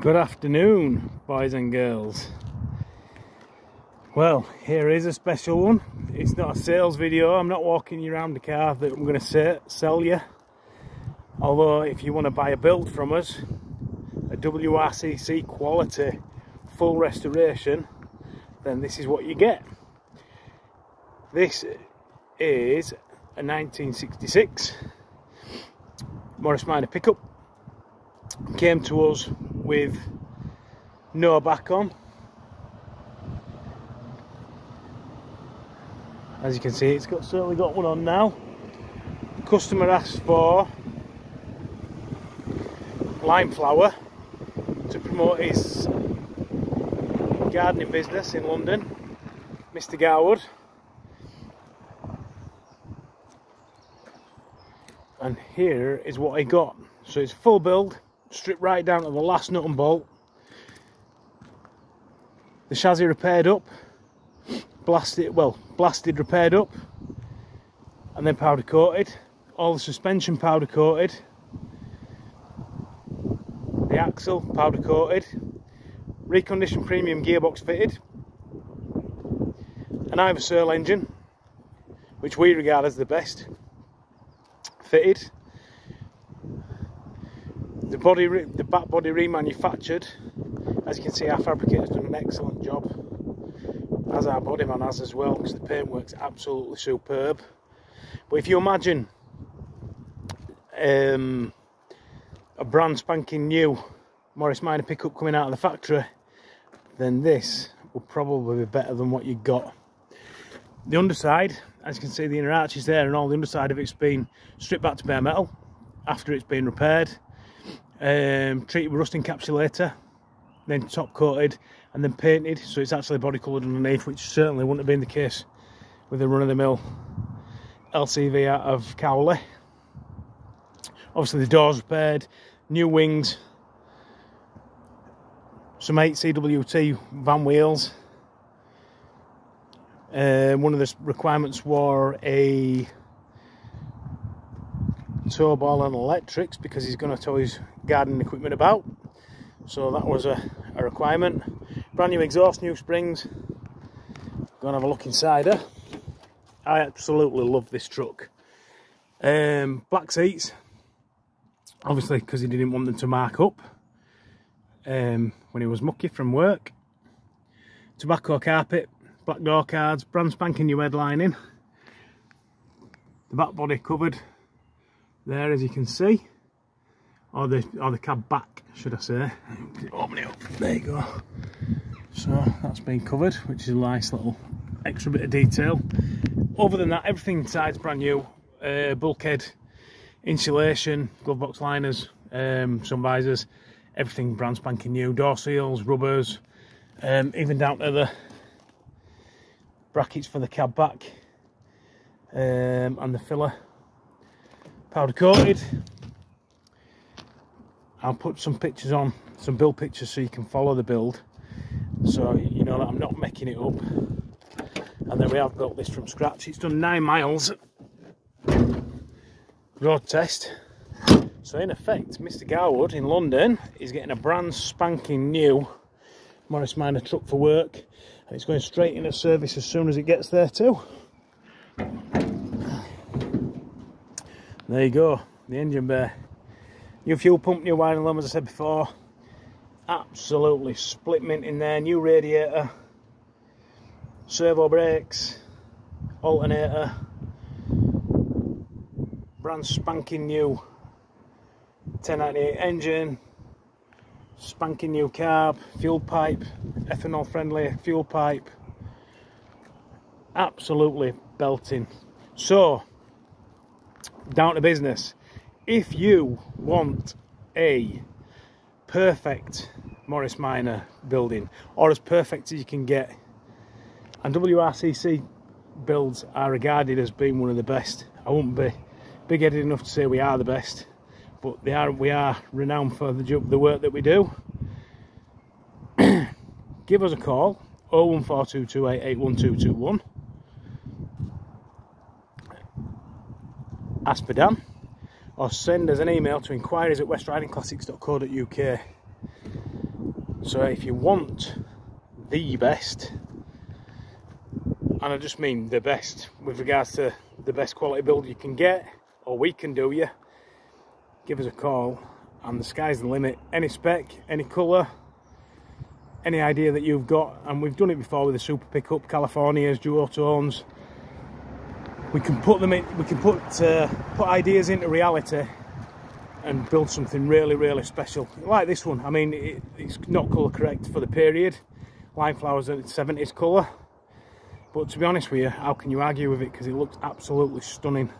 Good afternoon, boys and girls. Well, here is a special one. It's not a sales video. I'm not walking you around the car that I'm going to sell you. Although, if you want to buy a build from us, a WRCC quality full restoration, then this is what you get. This is a 1966 Morris Minor pickup. Came to us with no back on. As you can see, it's got certainly got one on now. The customer asked for Limeflower to promote his gardening business in London, Mr. Garwood. And here is what I got. So it's full build, stripped right down to the last nut and bolt. The chassis repaired up, blasted, well, blasted, repaired up, and then powder coated. All the suspension powder coated. The axle powder coated. Reconditioned premium gearbox fitted. An Ivor Searle engine, which we regard as the best fitted the body, the back body remanufactured. As you can see, our fabricator's done an excellent job, as our bodyman has as well, because the paintwork's absolutely superb. But if you imagine um, a brand spanking new Morris Minor pickup coming out of the factory, then this will probably be better than what you got. The underside, as you can see, the inner arch is there, and all the underside of it's been stripped back to bare metal after it's been repaired um, treated with rust encapsulator, then top coated and then painted so it's actually body coloured underneath which certainly wouldn't have been the case with a run-of-the-mill LCV out of Cowley. Obviously the doors repaired, new wings, some 8 CWT van wheels. Uh, one of the requirements were a tow ball and electrics because he's going to tow his gardening equipment about. So that was a, a requirement. Brand new exhaust new springs. Go and have a look inside her. I absolutely love this truck. Um, black seats obviously because he didn't want them to mark up um, when he was mucky from work. Tobacco carpet black door cards brand spanking new headlining. The back body covered there as you can see. Or the or the cab back should I say. Open it up. There you go. So that's been covered which is a nice little extra bit of detail. Other than that everything inside's brand new. Uh, bulkhead insulation glove box liners um, sun visors everything brand spanking new. Door seals rubbers um, even down to the brackets for the cab back um, and the filler powder coated. I'll put some pictures on some build pictures so you can follow the build. So you know that I'm not making it up. And then we have built this from scratch. It's done nine miles. Road test. So in effect Mr Garwood in London is getting a brand spanking new Morris Minor truck for work. And it's going straight into service as soon as it gets there too there you go, the engine bay. New fuel pump, new wiring loom as I said before. Absolutely split mint in there, new radiator, servo brakes, alternator, brand spanking new 1098 engine, spanking new carb, fuel pipe, ethanol friendly fuel pipe. Absolutely belting. So, down to business. If you want a perfect Morris Minor building, or as perfect as you can get, and WRCC builds are regarded as being one of the best. I won't be big-headed enough to say we are the best, but they are. We are renowned for the the work that we do. Give us a call 01422881221 Dan or send us an email to inquiries at westridingclassics.co.uk So if you want the best, and I just mean the best with regards to the best quality build you can get, or we can do you, give us a call and the sky's the limit. Any spec, any colour, any idea that you've got, and we've done it before with the Super Pickup, Californias, duotones. We can put them in, we can put, uh, put ideas into reality and build something really, really special. Like this one, I mean, it, it's not colour correct for the period. Limeflowers at 70s colour. But to be honest with you, how can you argue with it? Because it looks absolutely stunning.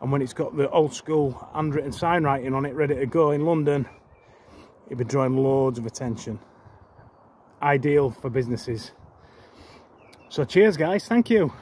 And when it's got the old school handwritten sign writing on it, ready to go in London, it'd be drawing loads of attention. Ideal for businesses. So cheers guys, thank you.